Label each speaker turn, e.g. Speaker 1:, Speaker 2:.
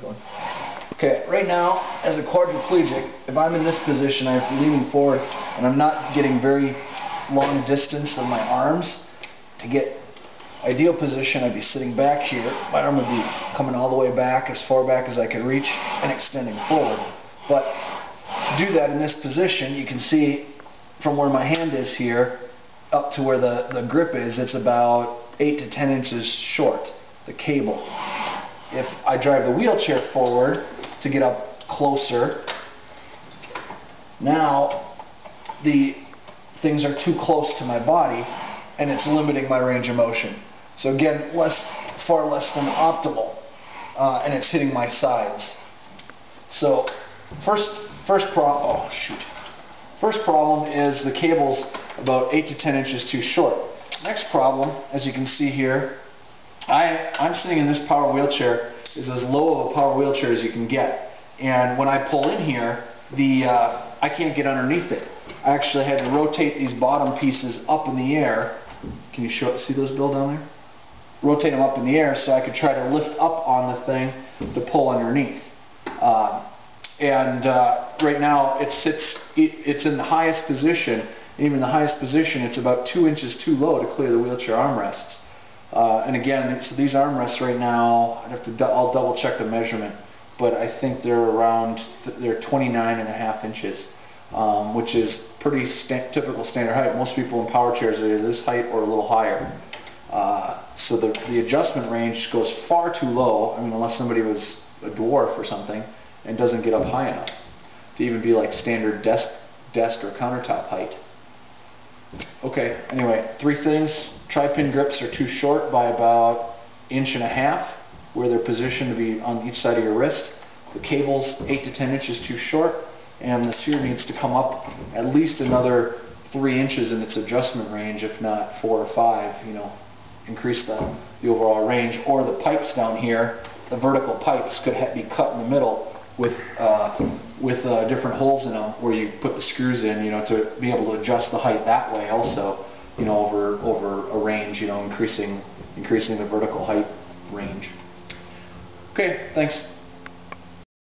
Speaker 1: Going.
Speaker 2: Okay, right now, as a quadriplegic, if I'm in this position, I'm leaning forward, and I'm not getting very long distance of my arms. To get ideal position, I'd be sitting back here. My arm would be coming all the way back, as far back as I could reach, and extending forward. But to do that in this position, you can see from where my hand is here, up to where the, the grip is, it's about 8 to 10 inches short, the cable. If I drive the wheelchair forward to get up closer, now the things are too close to my body and it's limiting my range of motion. So again, less, far less than optimal, uh, and it's hitting my sides. So first, first problem, oh shoot. First problem is the cable's about 8 to 10 inches too short. Next problem, as you can see here, I, I'm sitting in this power wheelchair, is as low of a power wheelchair as you can get. And when I pull in here, the uh, I can't get underneath it. I actually had to rotate these bottom pieces up in the air. Can you show, see those Bill down there? Rotate them up in the air so I could try to lift up on the thing to pull underneath. Uh, and uh, right now it sits, it, it's in the highest position. Even the highest position, it's about two inches too low to clear the wheelchair armrests. Uh, and again, so these armrests right now, I'd have to, I'll double check the measurement, but I think they're around, they're 29 and a half inches, um, which is pretty sta typical standard height. Most people in power chairs are either this height or a little higher. Uh, so the, the adjustment range goes far too low, I mean, unless somebody was a dwarf or something, and doesn't get up high enough to even be like standard desk, desk or countertop height. Okay, anyway, three things. Tri-pin grips are too short by about inch and a half where they're positioned to be on each side of your wrist. The cable's 8 to 10 inches too short and the sphere needs to come up at least another 3 inches in its adjustment range, if not 4 or 5, you know, increase the, the overall range. Or the pipes down here, the vertical pipes could be cut in the middle with uh, with uh, different holes in them where you put the screws in, you know, to be able to adjust the height that way also, you know, over over a range, you know, increasing increasing the vertical height range. Okay, thanks.